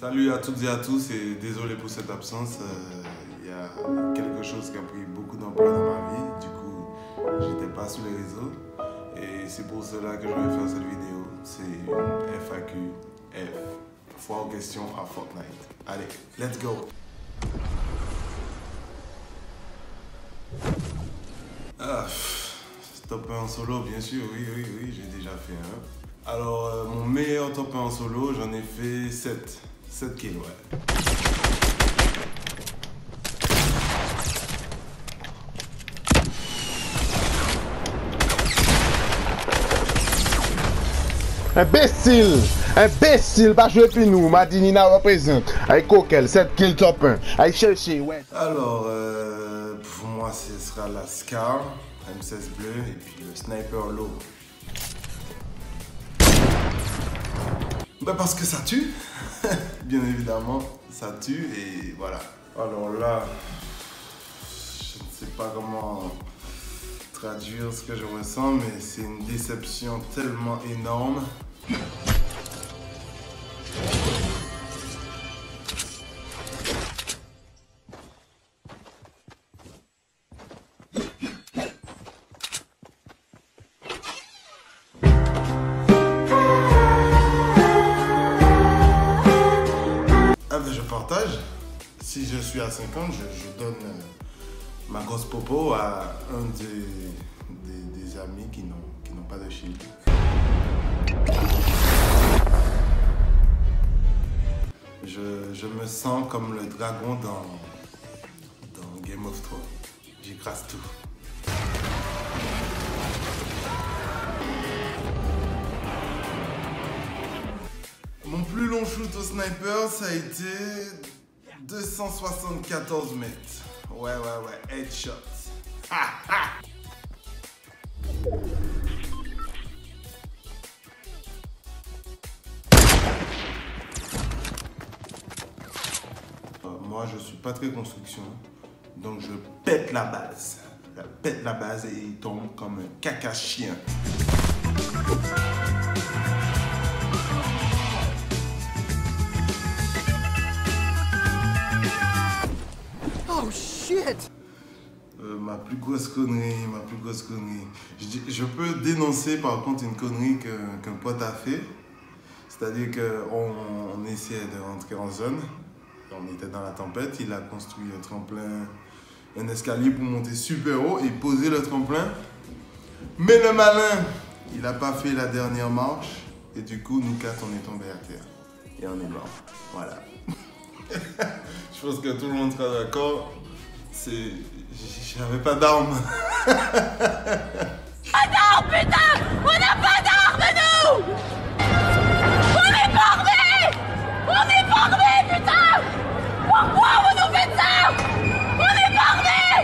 Salut à toutes et à tous et désolé pour cette absence. Euh, Il y a quelque chose qui a pris beaucoup d'ampleur dans ma vie. Du coup, j'étais pas sur les réseaux. Et c'est pour cela que je vais faire cette vidéo. C'est une FAQ F. Foire aux questions à Fortnite. Allez, let's go. Ah, top 1 en solo, bien sûr, oui, oui, oui, j'ai déjà fait un. Alors, euh, mon meilleur top 1 en solo, j'en ai fait 7. 7 kills, ouais. Imbécile! Imbécile! Pas jouer puis nous, Madinina représente. Avec Coquel, 7 kills top 1. Avec chercher, ouais. Alors, euh, pour moi, ce sera la Scar, M16 bleu, et puis le Sniper low. Bah parce que ça tue, bien évidemment, ça tue, et voilà. Alors là, je ne sais pas comment traduire ce que je ressens, mais c'est une déception tellement énorme. Si je suis à 50, je, donne euh, ma grosse popo à un des, des- amis qui n'ont qui n'ont pas de shield. Je, je me sens comme le dragon dans, dans Game of Thrones. J'écrase tout. Mon plus long shoot au sniper, ça a été 274 mètres. Ouais, ouais, ouais, headshot. Ha, ha. Euh, Moi, je suis pas très construction, donc je pète la base. Je pète la base et il tombe comme un caca chien. Euh, ma plus grosse connerie, ma plus grosse connerie. Je, peux dénoncer par contre une connerie qu'un pote a fait. C'est-à-dire qu'on on essayait de rentrer en zone. On était dans la tempête. Il a construit un tremplin, un escalier pour monter super haut et poser le tremplin. Mais le malin, il n'a pas fait la dernière marche. Et du coup, nous quatre, on est tombés à terre. Et on est mort. Voilà. Je pense que tout le monde sera d'accord. C'est. J'avais pas d'armes. Non, putain On n'a pas d'armes, nous On est bordés On est bordés, putain Pourquoi vous nous faites ça On est bordés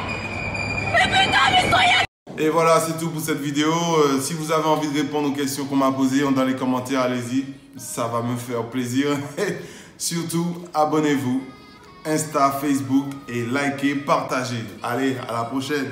Mais putain, mais soyez Et voilà, c'est tout pour cette vidéo. Euh, si vous avez envie de répondre aux questions qu'on m'a posées dans les commentaires, allez-y. Ça va me faire plaisir. Et surtout, abonnez-vous. Insta, Facebook et likez, partagez. Allez, à la prochaine.